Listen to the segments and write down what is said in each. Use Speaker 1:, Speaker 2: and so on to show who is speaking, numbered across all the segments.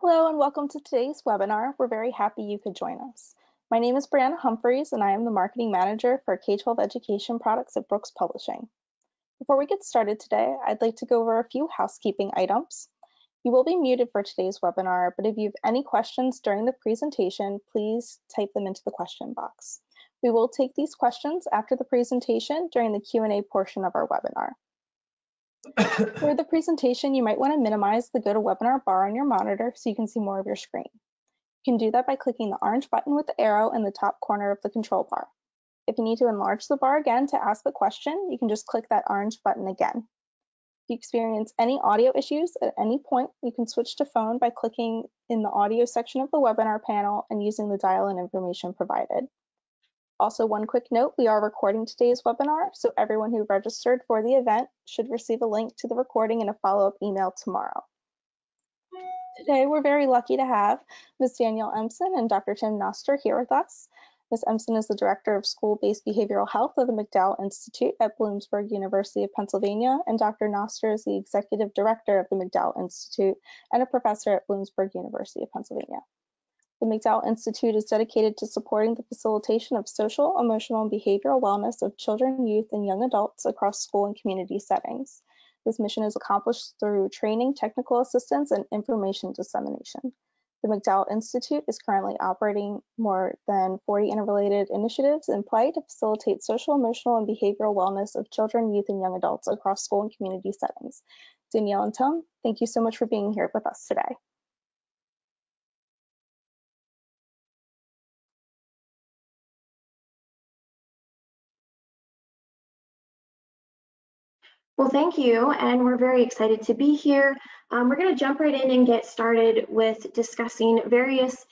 Speaker 1: Hello and welcome to today's webinar. We're very happy you could join us. My name is Brianna Humphreys and I am the Marketing Manager for K-12 Education Products at Brookes Publishing. Before we get started today, I'd like to go over a few housekeeping items. You will be muted for today's webinar, but if you have any questions during the presentation, please type them into the question box. We will take these questions after the presentation during the Q&A portion of our webinar. For the presentation, you might want to minimize the GoToWebinar bar on your monitor so you can see more of your screen. You can do that by clicking the orange button with the arrow in the top corner of the control bar. If you need to enlarge the bar again to ask the question, you can just click that orange button again. If you experience any audio issues at any point, you can switch to phone by clicking in the audio section of the webinar panel and using the dial-in information provided. Also, one quick note, we are recording today's webinar, so everyone who registered for the event should receive a link to the recording in a follow-up email tomorrow. Today, we're very lucky to have Ms. Danielle Empson and Dr. Tim Knoster here with us. Ms. Empson is the Director of School-Based Behavioral Health of the McDowell Institute at Bloomsburg University of Pennsylvania, and Dr. Knoster is the Executive Director of the McDowell Institute and a professor at Bloomsburg University of Pennsylvania. The McDowell Institute is dedicated to supporting the facilitation of social, emotional, and behavioral wellness of children, youth, and young adults across school and community settings. This mission is accomplished through training, technical assistance, and information dissemination. The McDowell Institute is currently operating more than 40 interrelated initiatives in play to facilitate social, emotional, and behavioral wellness of children, youth, and young adults across school and community settings. Danielle and Tom, thank you so much for being here with us today.
Speaker 2: Well, thank you, and we're very excited to be here. Um, we're going to jump right in and get started with discussing various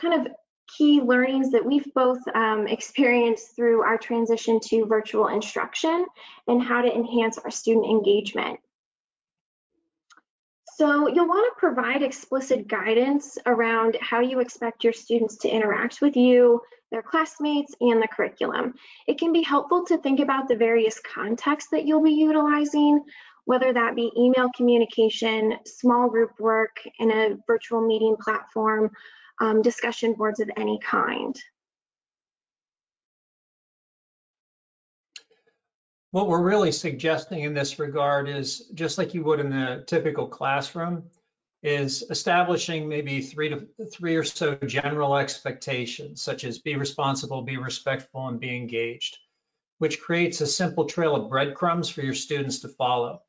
Speaker 2: kind of key learnings that we've both um, experienced through our transition to virtual instruction and how to enhance our student engagement. So you'll want to provide explicit guidance around how you expect your students to interact with you, their classmates, and the curriculum. It can be helpful to think about the various contexts that you'll be utilizing, whether that be email communication, small group work in a virtual meeting platform, um, discussion boards of any kind.
Speaker 3: What we're really suggesting in this regard is just like you would in the typical classroom, is establishing maybe three to three or so general expectations, such as be responsible, be respectful, and be engaged, which creates a simple trail of breadcrumbs for your students to follow.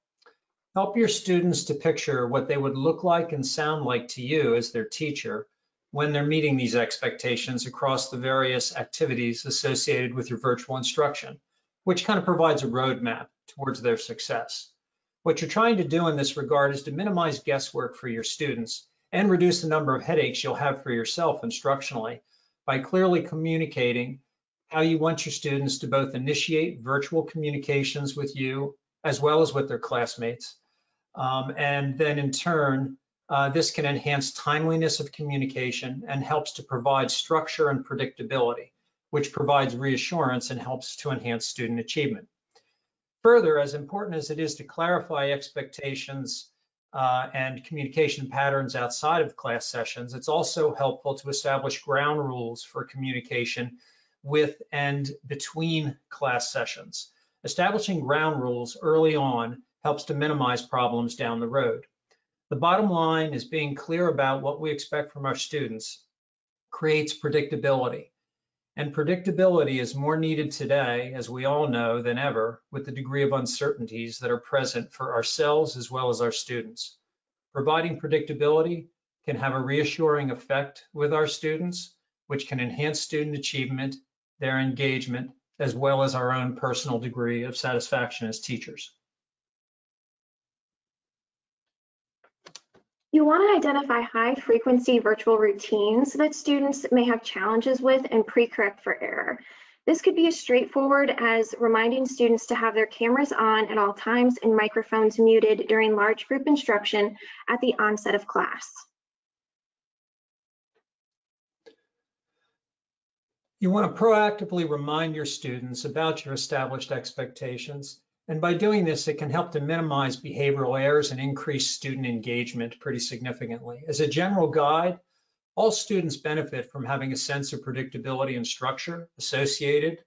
Speaker 3: Help your students to picture what they would look like and sound like to you as their teacher when they're meeting these expectations across the various activities associated with your virtual instruction which kind of provides a roadmap towards their success. What you're trying to do in this regard is to minimize guesswork for your students and reduce the number of headaches you'll have for yourself instructionally by clearly communicating how you want your students to both initiate virtual communications with you as well as with their classmates. Um, and then in turn, uh, this can enhance timeliness of communication and helps to provide structure and predictability which provides reassurance and helps to enhance student achievement. Further, as important as it is to clarify expectations uh, and communication patterns outside of class sessions, it's also helpful to establish ground rules for communication with and between class sessions. Establishing ground rules early on helps to minimize problems down the road. The bottom line is being clear about what we expect from our students creates predictability. And predictability is more needed today, as we all know, than ever, with the degree of uncertainties that are present for ourselves as well as our students. Providing predictability can have a reassuring effect with our students, which can enhance student achievement, their engagement, as well as our own personal degree of satisfaction as teachers.
Speaker 2: You want to identify high frequency virtual routines that students may have challenges with and pre-correct for error. This could be as straightforward as reminding students to have their cameras on at all times and microphones muted during large group instruction at the onset of class.
Speaker 3: You want to proactively remind your students about your established expectations And by doing this, it can help to minimize behavioral errors and increase student engagement pretty significantly. As a general guide, all students benefit from having a sense of predictability and structure associated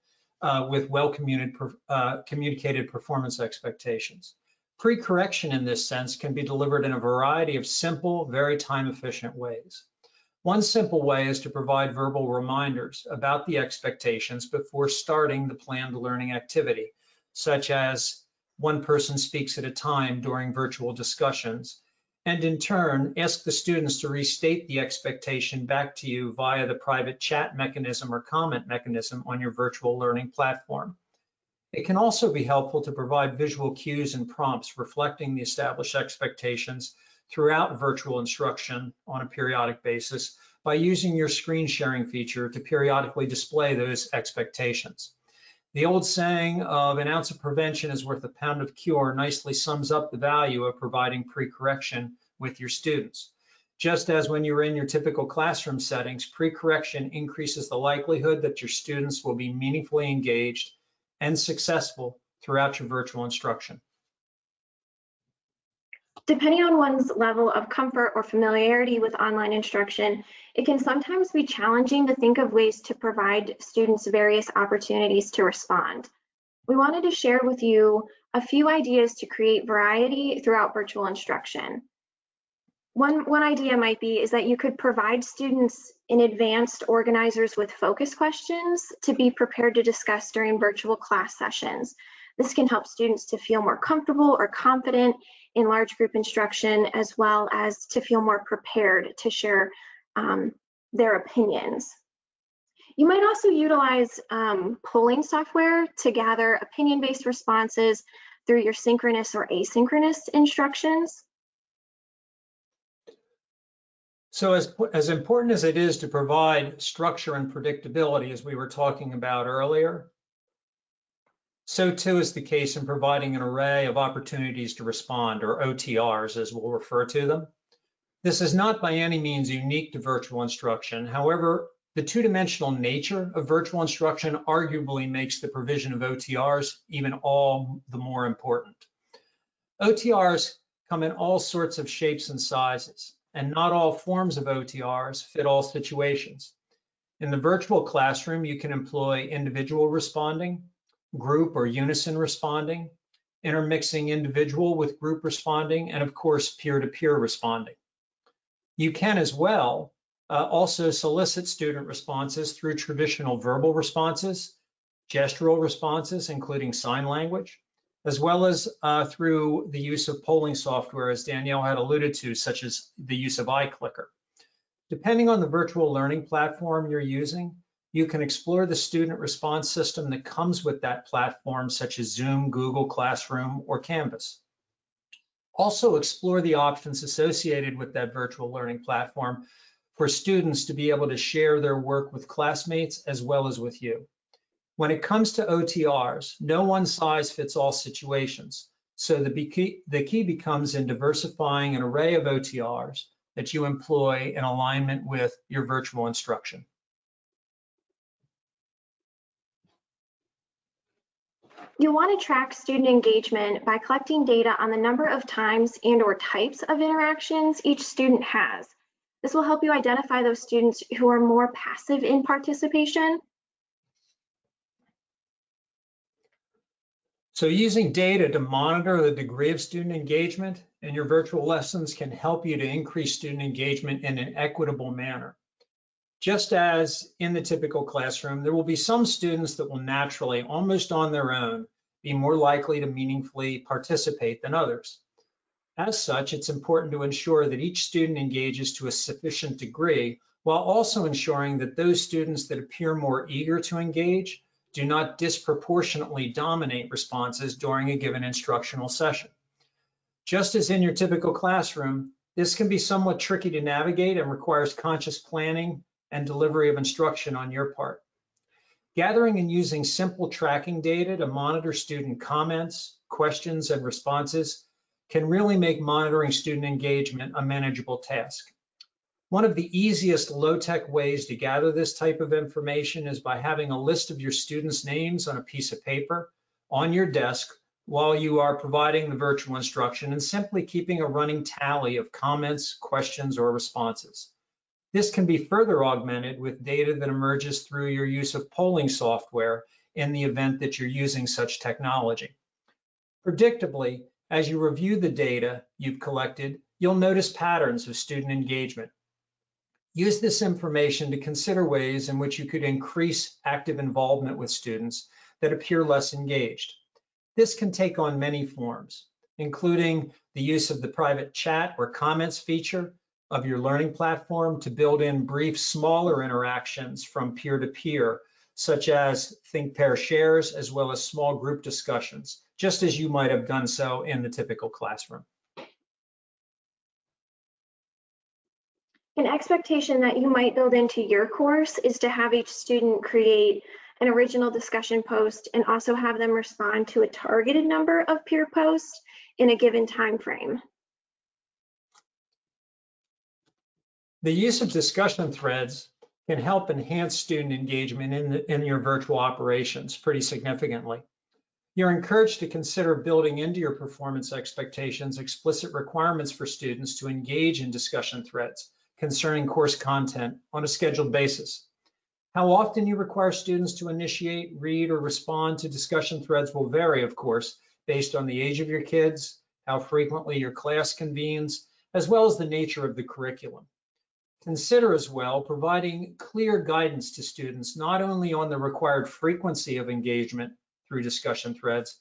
Speaker 3: uh, with well-communicated uh, communicated performance expectations. Pre-correction in this sense can be delivered in a variety of simple, very time-efficient ways. One simple way is to provide verbal reminders about the expectations before starting the planned learning activity, such as one person speaks at a time during virtual discussions, and in turn, ask the students to restate the expectation back to you via the private chat mechanism or comment mechanism on your virtual learning platform. It can also be helpful to provide visual cues and prompts reflecting the established expectations throughout virtual instruction on a periodic basis by using your screen sharing feature to periodically display those expectations. The old saying of an ounce of prevention is worth a pound of cure nicely sums up the value of providing pre-correction with your students. Just as when you're in your typical classroom settings, pre-correction increases the likelihood that your students will be meaningfully engaged and successful throughout your virtual instruction.
Speaker 2: Depending on one's level of comfort or familiarity with online instruction, it can sometimes be challenging to think of ways to provide students various opportunities to respond. We wanted to share with you a few ideas to create variety throughout virtual instruction. One, one idea might be is that you could provide students in advanced organizers with focus questions to be prepared to discuss during virtual class sessions. This can help students to feel more comfortable or confident in large group instruction, as well as to feel more prepared to share um, their opinions. You might also utilize um, polling software to gather opinion-based responses through your synchronous or asynchronous instructions.
Speaker 3: So as, as important as it is to provide structure and predictability, as we were talking about earlier, so too is the case in providing an array of opportunities to respond, or OTRs as we'll refer to them. This is not by any means unique to virtual instruction. However, the two-dimensional nature of virtual instruction arguably makes the provision of OTRs even all the more important. OTRs come in all sorts of shapes and sizes, and not all forms of OTRs fit all situations. In the virtual classroom, you can employ individual responding, group or unison responding, intermixing individual with group responding, and of course, peer-to-peer -peer responding. You can as well uh, also solicit student responses through traditional verbal responses, gestural responses, including sign language, as well as uh, through the use of polling software, as Danielle had alluded to, such as the use of iClicker. Depending on the virtual learning platform you're using, you can explore the student response system that comes with that platform, such as Zoom, Google Classroom, or Canvas. Also explore the options associated with that virtual learning platform for students to be able to share their work with classmates as well as with you. When it comes to OTRs, no one size fits all situations. So the key, the key becomes in diversifying an array of OTRs that you employ in alignment with your virtual instruction.
Speaker 2: You'll want to track student engagement by collecting data on the number of times and or types of interactions each student has. This will help you identify those students who are more passive in participation.
Speaker 3: So using data to monitor the degree of student engagement in your virtual lessons can help you to increase student engagement in an equitable manner. Just as in the typical classroom, there will be some students that will naturally, almost on their own, be more likely to meaningfully participate than others. As such, it's important to ensure that each student engages to a sufficient degree while also ensuring that those students that appear more eager to engage do not disproportionately dominate responses during a given instructional session. Just as in your typical classroom, this can be somewhat tricky to navigate and requires conscious planning and delivery of instruction on your part. Gathering and using simple tracking data to monitor student comments, questions, and responses can really make monitoring student engagement a manageable task. One of the easiest low-tech ways to gather this type of information is by having a list of your students' names on a piece of paper on your desk while you are providing the virtual instruction and simply keeping a running tally of comments, questions, or responses. This can be further augmented with data that emerges through your use of polling software in the event that you're using such technology. Predictably, as you review the data you've collected, you'll notice patterns of student engagement. Use this information to consider ways in which you could increase active involvement with students that appear less engaged. This can take on many forms, including the use of the private chat or comments feature of your learning platform to build in brief, smaller interactions from peer to peer, such as think pair shares, as well as small group discussions, just as you might have done so in the typical classroom.
Speaker 2: An expectation that you might build into your course is to have each student create an original discussion post and also have them respond to a targeted number of peer posts in a given time frame.
Speaker 3: The use of discussion threads can help enhance student engagement in, the, in your virtual operations pretty significantly. You're encouraged to consider building into your performance expectations explicit requirements for students to engage in discussion threads concerning course content on a scheduled basis. How often you require students to initiate, read, or respond to discussion threads will vary, of course, based on the age of your kids, how frequently your class convenes, as well as the nature of the curriculum. Consider as well providing clear guidance to students, not only on the required frequency of engagement through discussion threads,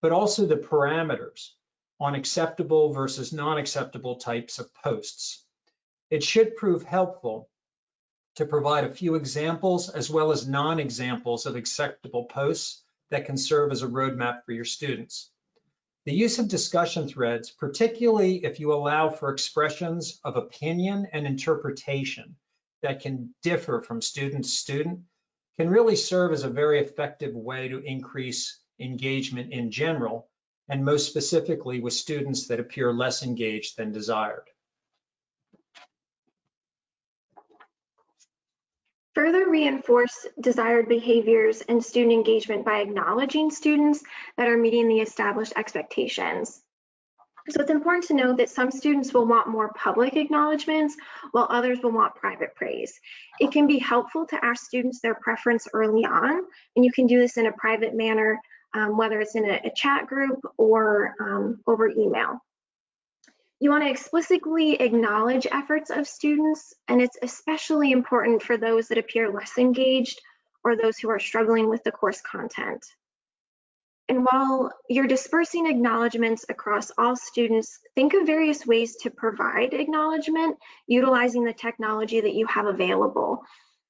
Speaker 3: but also the parameters on acceptable versus non-acceptable types of posts. It should prove helpful to provide a few examples as well as non-examples of acceptable posts that can serve as a roadmap for your students. The use of discussion threads, particularly if you allow for expressions of opinion and interpretation that can differ from student to student, can really serve as a very effective way to increase engagement in general, and most specifically with students that appear less engaged than desired.
Speaker 2: Further reinforce desired behaviors and student engagement by acknowledging students that are meeting the established expectations. So it's important to note that some students will want more public acknowledgements while others will want private praise. It can be helpful to ask students their preference early on, and you can do this in a private manner, um, whether it's in a, a, chat group or um, over email. You want to explicitly acknowledge efforts of students, and it's especially important for those that appear less engaged or those who are struggling with the course content. And while you're dispersing acknowledgements across all students, think of various ways to provide acknowledgement utilizing the technology that you have available.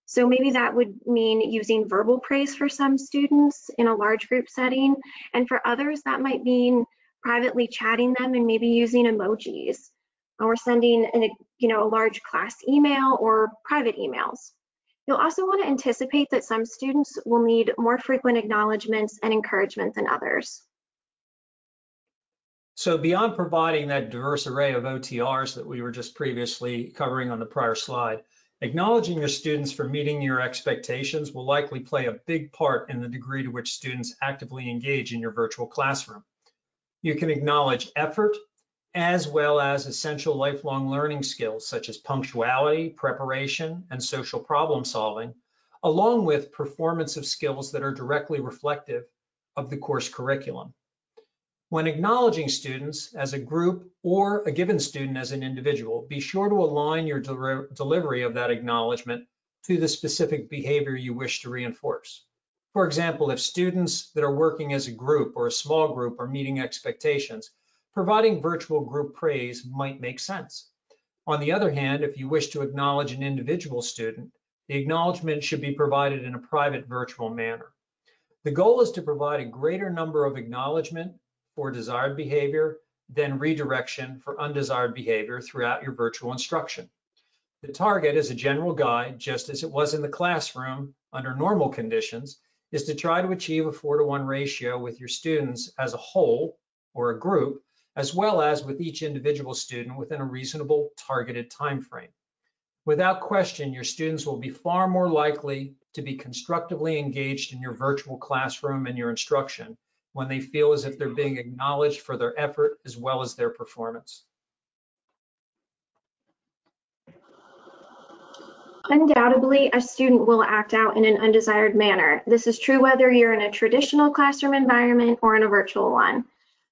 Speaker 2: So maybe that would mean using verbal praise for some students in a large group setting. And for others, that might mean privately chatting them and maybe using emojis or sending an, you know, a large class email or private emails. You'll also want to anticipate that some students will need more frequent acknowledgements and encouragement than others.
Speaker 3: So beyond providing that diverse array of OTRs that we were just previously covering on the prior slide, acknowledging your students for meeting your expectations will likely play a big part in the degree to which students actively engage in your virtual classroom. You can acknowledge effort as well as essential lifelong learning skills such as punctuality, preparation, and social problem solving, along with performance of skills that are directly reflective of the course curriculum. When acknowledging students as a group or a given student as an individual, be sure to align your de delivery of that acknowledgement to the specific behavior you wish to reinforce. For example, if students that are working as a group or a small group are meeting expectations, providing virtual group praise might make sense. On the other hand, if you wish to acknowledge an individual student, the acknowledgement should be provided in a private virtual manner. The goal is to provide a greater number of acknowledgement for desired behavior than redirection for undesired behavior throughout your virtual instruction. The target is a general guide, just as it was in the classroom under normal conditions, is to try to achieve a four to one ratio with your students as a whole or a group, as well as with each individual student within a reasonable targeted time frame. Without question, your students will be far more likely to be constructively engaged in your virtual classroom and your instruction when they feel as if they're being acknowledged for their effort as well as their performance.
Speaker 2: Undoubtedly, a student will act out in an undesired manner. This is true whether you're in a traditional classroom environment or in a virtual one.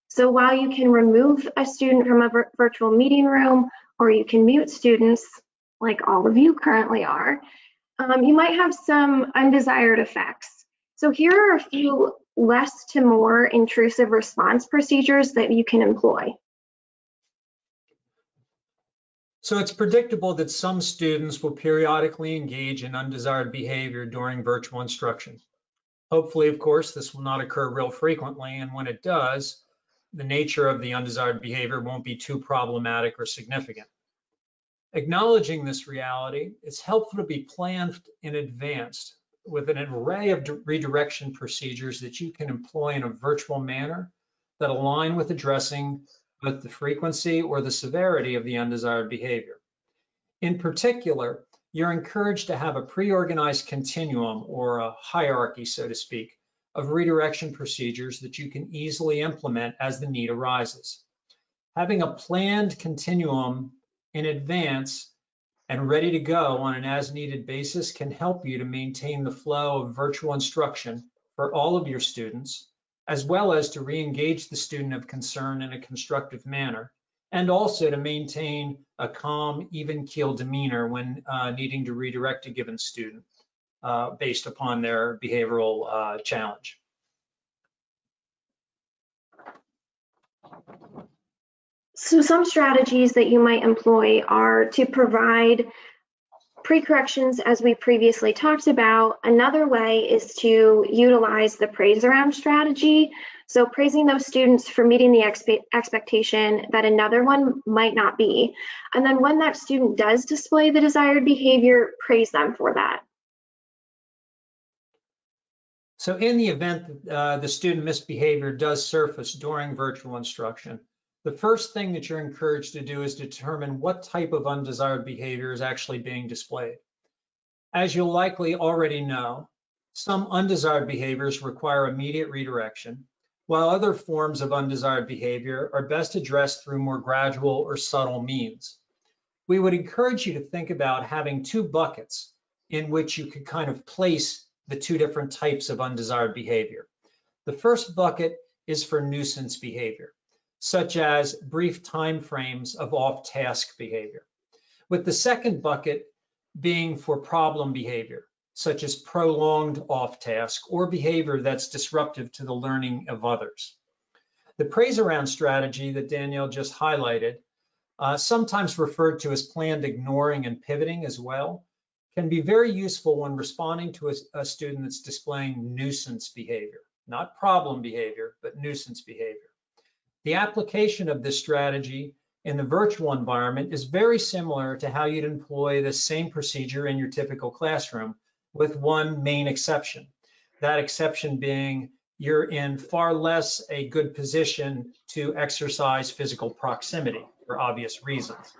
Speaker 2: So while you can remove a student from a virtual meeting room or you can mute students, like all of you currently are, um, you might have some undesired effects. So here are a few less to more intrusive response procedures that you can employ.
Speaker 3: So it's predictable that some students will periodically engage in undesired behavior during virtual instruction. Hopefully, of course, this will not occur real frequently, and when it does, the nature of the undesired behavior won't be too problematic or significant. Acknowledging this reality, it's helpful to be planned in advance with an array of redirection procedures that you can employ in a virtual manner that align with addressing both the frequency or the severity of the undesired behavior. In particular, you're encouraged to have a pre-organized continuum or a hierarchy, so to speak, of redirection procedures that you can easily implement as the need arises. Having a planned continuum in advance and ready to go on an as needed basis can help you to maintain the flow of virtual instruction for all of your students as well as to re-engage the student of concern in a constructive manner, and also to maintain a calm, even keel demeanor when uh, needing to redirect a given student uh, based upon their behavioral uh, challenge.
Speaker 2: So some strategies that you might employ are to provide Pre-corrections, as we previously talked about, another way is to utilize the praise around strategy. So praising those students for meeting the expe expectation that another one might not be. And then when that student does display the desired behavior, praise them for that.
Speaker 3: So in the event uh, the student misbehavior does surface during virtual instruction, the first thing that you're encouraged to do is determine what type of undesired behavior is actually being displayed. As you'll likely already know, some undesired behaviors require immediate redirection, while other forms of undesired behavior are best addressed through more gradual or subtle means. We would encourage you to think about having two buckets in which you could kind of place the two different types of undesired behavior. The first bucket is for nuisance behavior such as brief time frames of off-task behavior, with the second bucket being for problem behavior, such as prolonged off-task or behavior that's disruptive to the learning of others. The praise around strategy that Danielle just highlighted, uh, sometimes referred to as planned ignoring and pivoting as well, can be very useful when responding to a, a student that's displaying nuisance behavior, not problem behavior, but nuisance behavior. The application of this strategy in the virtual environment is very similar to how you'd employ the same procedure in your typical classroom with one main exception. That exception being you're in far less a good position to exercise physical proximity for obvious reasons.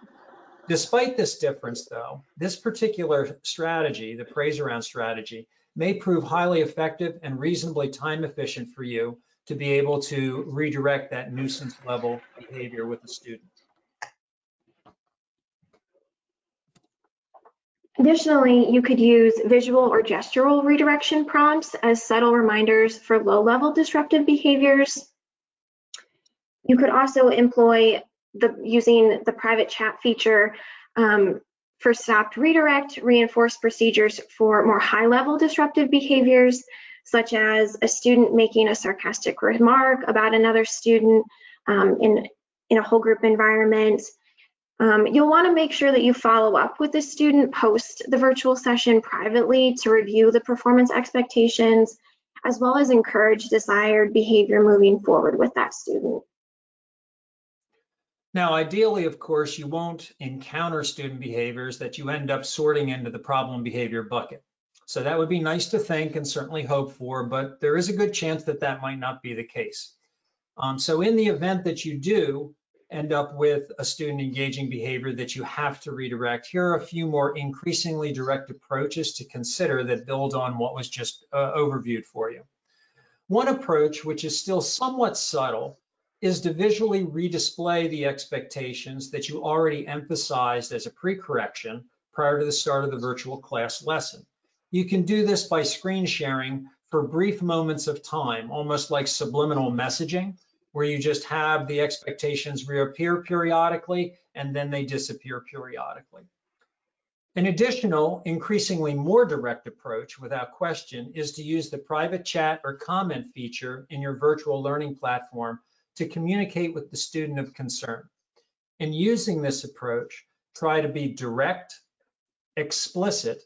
Speaker 3: Despite this difference though, this particular strategy, the praise around strategy, may prove highly effective and reasonably time efficient for you to be able to redirect that nuisance level behavior with the student.
Speaker 2: Additionally, you could use visual or gestural redirection prompts as subtle reminders for low-level disruptive behaviors. You could also employ the using the private chat feature um, for stopped redirect, reinforced procedures for more high-level disruptive behaviors, such as a student making a sarcastic remark about another student um, in, in a whole group environment. Um, you'll want to make sure that you follow up with the student post the virtual session privately to review the performance expectations, as well as encourage desired behavior moving forward with that student.
Speaker 3: Now, ideally, of course, you won't encounter student behaviors that you end up sorting into the problem behavior bucket. So that would be nice to think and certainly hope for, but there is a good chance that that might not be the case. Um, so in the event that you do end up with a student engaging behavior that you have to redirect, here are a few more increasingly direct approaches to consider that build on what was just uh, overviewed for you. One approach, which is still somewhat subtle, is to visually redisplay the expectations that you already emphasized as a pre-correction prior to the start of the virtual class lesson. You can do this by screen sharing for brief moments of time, almost like subliminal messaging, where you just have the expectations reappear periodically and then they disappear periodically. An additional, increasingly more direct approach, without question, is to use the private chat or comment feature in your virtual learning platform to communicate with the student of concern. In using this approach, try to be direct, explicit,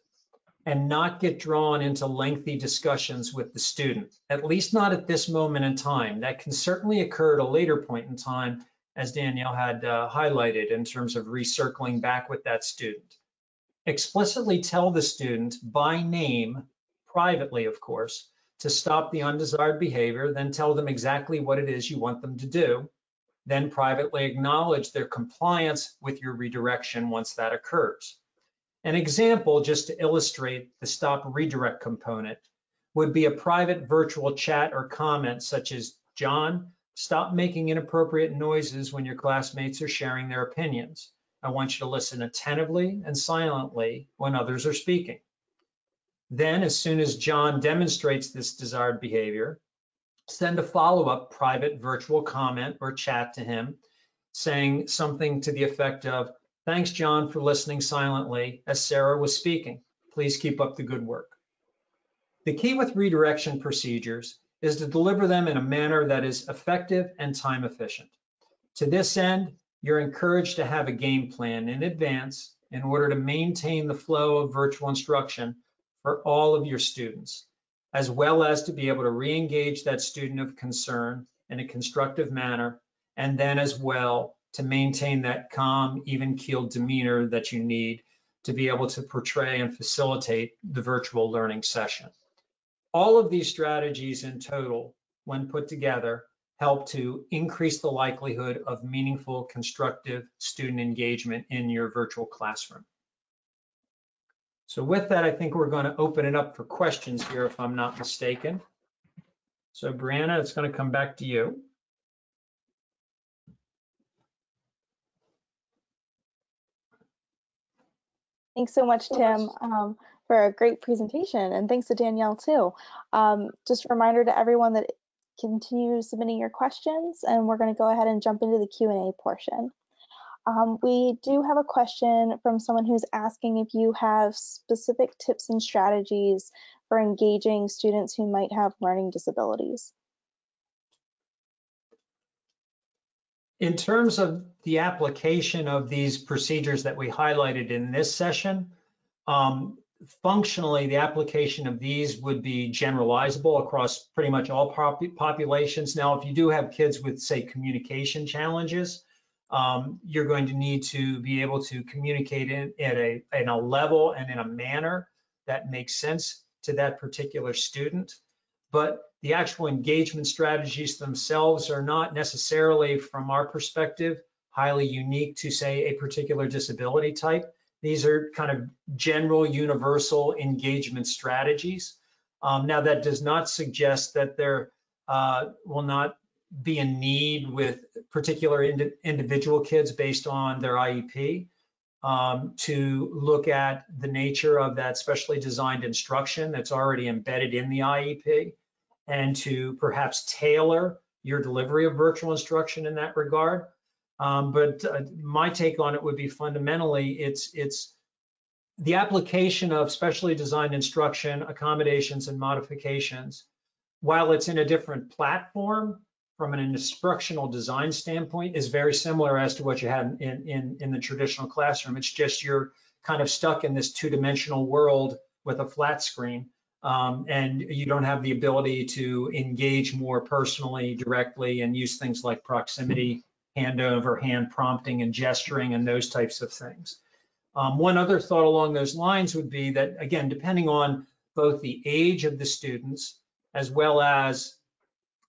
Speaker 3: and not get drawn into lengthy discussions with the student, at least not at this moment in time. That can certainly occur at a later point in time, as Danielle had uh, highlighted in terms of recircling back with that student. Explicitly tell the student by name, privately of course, to stop the undesired behavior, then tell them exactly what it is you want them to do. Then privately acknowledge their compliance with your redirection once that occurs. An example, just to illustrate the stop redirect component, would be a private virtual chat or comment such as, John, stop making inappropriate noises when your classmates are sharing their opinions. I want you to listen attentively and silently when others are speaking. Then, as soon as John demonstrates this desired behavior, send a follow-up private virtual comment or chat to him saying something to the effect of, Thanks, John, for listening silently as Sarah was speaking. Please keep up the good work. The key with redirection procedures is to deliver them in a manner that is effective and time efficient. To this end, you're encouraged to have a game plan in advance in order to maintain the flow of virtual instruction for all of your students, as well as to be able to re-engage that student of concern in a constructive manner, and then as well to maintain that calm, even-keeled demeanor that you need to be able to portray and facilitate the virtual learning session. All of these strategies in total, when put together, help to increase the likelihood of meaningful, constructive student engagement in your virtual classroom. So with that, I think we're going to open it up for questions here, if I'm not mistaken. So Brianna, it's going to come back to you.
Speaker 1: Thanks so much, Tim, um, for a great presentation, and thanks to Danielle too. Um, just a reminder to everyone that continue submitting your questions, and we're going to go ahead and jump into the Q&A portion. Um, we do have a question from someone who's asking if you have specific tips and strategies for engaging students who might have learning disabilities.
Speaker 3: In terms of the application of these procedures that we highlighted in this session, um, functionally, the application of these would be generalizable across pretty much all pop populations. Now, if you do have kids with, say, communication challenges, um, you're going to need to be able to communicate in, at a, in a level and in a manner that makes sense to that particular student. But the actual engagement strategies themselves are not necessarily, from our perspective, highly unique to, say, a particular disability type. These are kind of general universal engagement strategies. Um, now, that does not suggest that there uh, will not be a need with particular ind individual kids based on their IEP um, to look at the nature of that specially designed instruction that's already embedded in the IEP and to perhaps tailor your delivery of virtual instruction in that regard. Um, but uh, my take on it would be fundamentally it's it's the application of specially designed instruction, accommodations, and modifications, while it's in a different platform, from an instructional design standpoint is very similar as to what you had in, in, in the traditional classroom. It's just you're kind of stuck in this two-dimensional world with a flat screen um, and you don't have the ability to engage more personally, directly, and use things like proximity, handover, hand prompting, and gesturing, and those types of things. Um, one other thought along those lines would be that, again, depending on both the age of the students as well as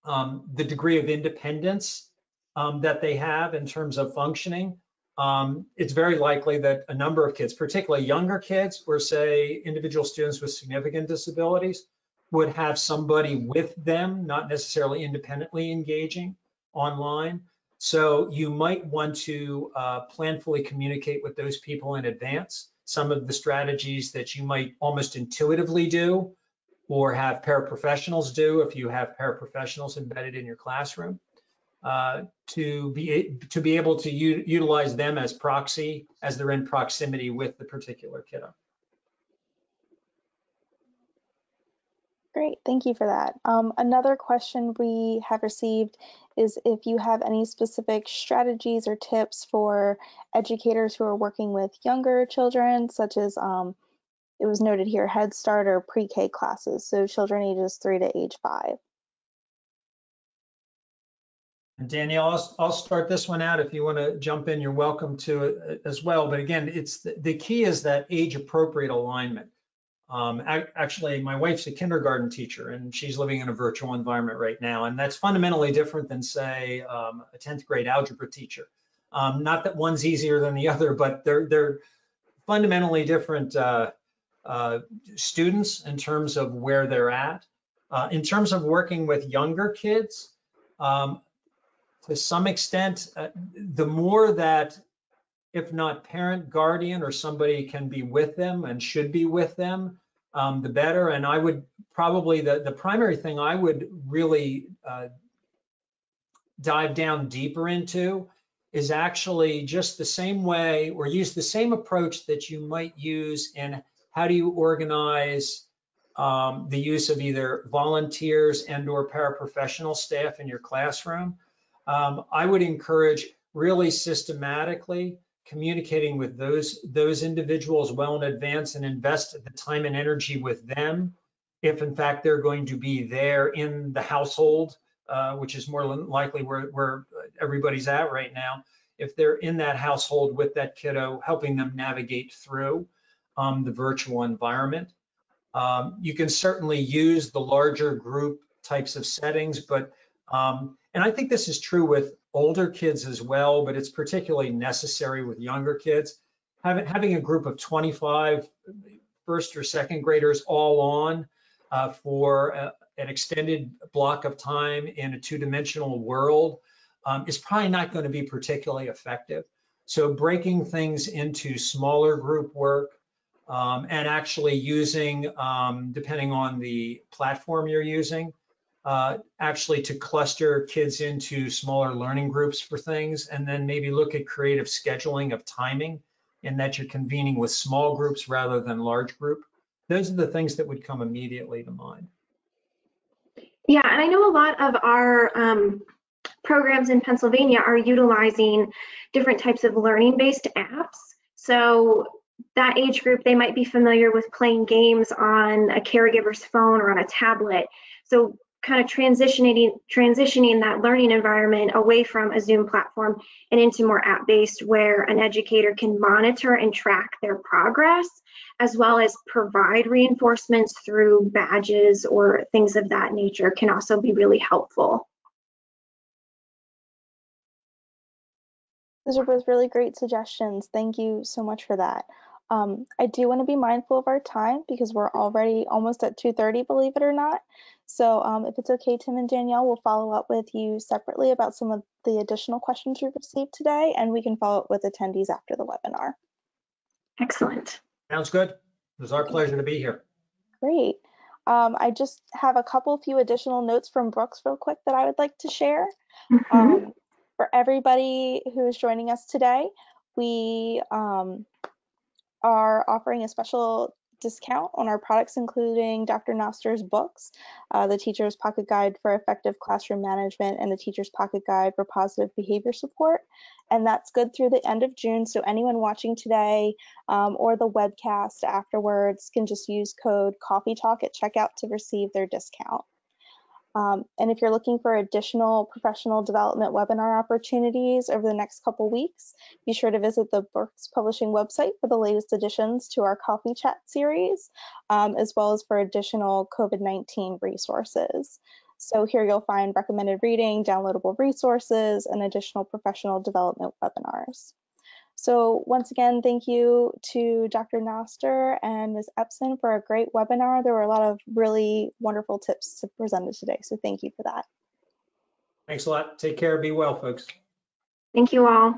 Speaker 3: um, the degree of independence um, that they have in terms of functioning, um, it's very likely that a number of kids, particularly younger kids or say individual students with significant disabilities, would have somebody with them, not necessarily independently engaging online. So you might want to uh, planfully communicate with those people in advance. Some of the strategies that you might almost intuitively do or have paraprofessionals do if you have paraprofessionals embedded in your classroom uh, to be to be able to utilize them as proxy as they're in proximity with the particular kiddo.
Speaker 1: Great, thank you for that. Um, another question we have received is if you have any specific strategies or tips for educators who are working with younger children, such as um, it was noted here, Head Start or pre-K classes, so children ages three to age five.
Speaker 3: And Danielle, I'll, I'll, start this one out. If you want to jump in, you're welcome to it as well. But again, it's the, the key is that age appropriate alignment. Um, actually, my wife's a kindergarten teacher and she's living in a virtual environment right now. And that's fundamentally different than say um, a 10th grade algebra teacher. Um, not that one's easier than the other, but they're, they're fundamentally different uh, uh, students in terms of where they're at. Uh, in terms of working with younger kids, um, to some extent, uh, the more that if not parent, guardian, or somebody can be with them and should be with them, um, the better. And I would probably, the, the primary thing I would really uh, dive down deeper into is actually just the same way or use the same approach that you might use in how do you organize um, the use of either volunteers and or paraprofessional staff in your classroom. Um, I would encourage really systematically communicating with those those individuals well in advance and invest the time and energy with them. If in fact they're going to be there in the household uh, which is more than likely where, where everybody's at right now if they're in that household with that kiddo helping them navigate through um, the virtual environment. Um, you can certainly use the larger group types of settings but um, and I think this is true with older kids as well, but it's particularly necessary with younger kids. Having, having a group of 25 first or second graders all on uh, for a, an extended block of time in a two-dimensional world um, is probably not going to be particularly effective. So breaking things into smaller group work um, and actually using, um, depending on the platform you're using, uh, actually to cluster kids into smaller learning groups for things, and then maybe look at creative scheduling of timing in that you're convening with small groups rather than large group. Those are the things that would come immediately to mind.
Speaker 2: Yeah, and I know a lot of our um, programs in Pennsylvania are utilizing different types of learning-based apps. So that age group, they might be familiar with playing games on a caregiver's phone or on a tablet. So kind of transitioning transitioning that learning environment away from a Zoom platform and into more app-based where an educator can monitor and track their progress as well as provide reinforcements through badges or things of that nature can also be really helpful.
Speaker 1: Those are both really great suggestions. Thank you so much for that. Um, I do want to be mindful of our time because we're already almost at 2.30, believe it or not. So um, if it's okay, Tim and Danielle, we'll follow up with you separately about some of the additional questions we've received today, and we can follow up with attendees after the webinar.
Speaker 2: Excellent.
Speaker 3: Sounds good. It was our pleasure to be here.
Speaker 1: Great. Um, I just have a couple few additional notes from Brookes real quick that I would like to share. Mm -hmm. um, for everybody who is joining us today, we um, are offering a special discount on our products, including Dr. Knoster's books, uh, the Teacher's Pocket Guide for Effective Classroom Management and the Teacher's Pocket Guide for Positive Behavior Support. And that's good through the end of June. So anyone watching today um, or the webcast afterwards can just use code Coffee Talk at checkout to receive their discount. Um, and if you're looking for additional professional development webinar opportunities over the next couple weeks, be sure to visit the Brookes Publishing website for the latest additions to our Coffee Chat series, um, as well as for additional COVID-19 resources. So here you'll find recommended reading, downloadable resources, and additional professional development webinars. So once again, thank you to Dr. Knoster and Ms. Empson for a great webinar. There were a lot of really wonderful tips presented today, so thank you for that.
Speaker 3: Thanks a lot. Take care. Be well, folks.
Speaker 2: Thank you all.